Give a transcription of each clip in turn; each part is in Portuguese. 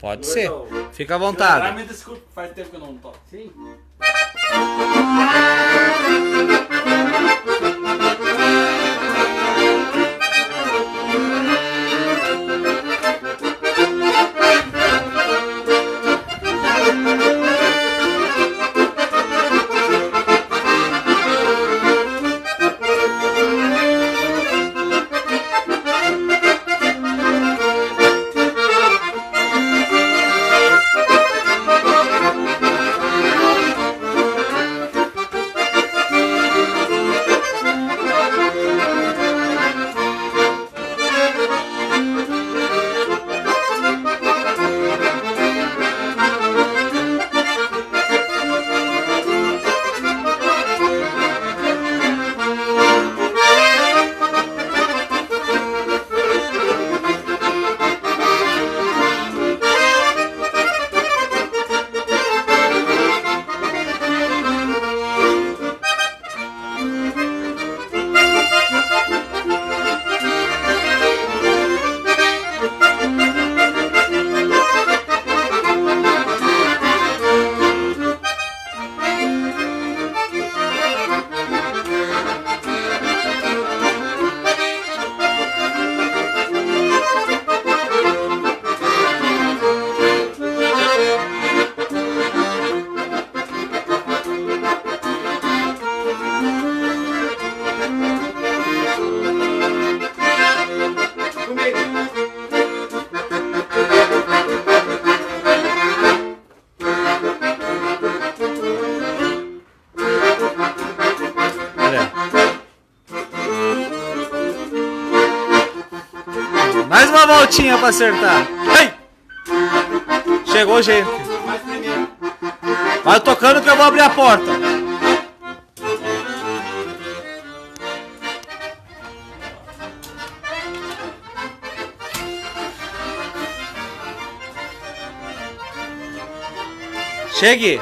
Pode Dois ser. um. Fica à vontade. Realmente desculpa, faz tempo que eu não toco. Sim. Mais uma voltinha pra acertar. Ai! Chegou, gente. Vai tocando que eu vou abrir a porta. Chegue.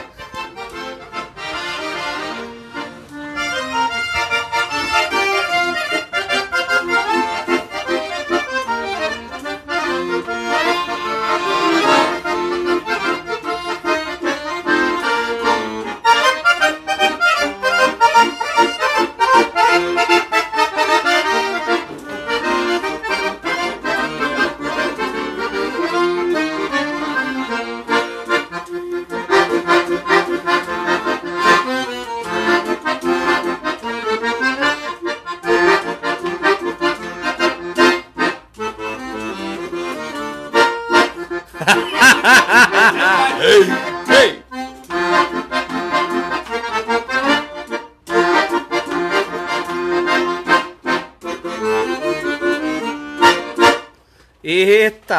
Ei! Eita!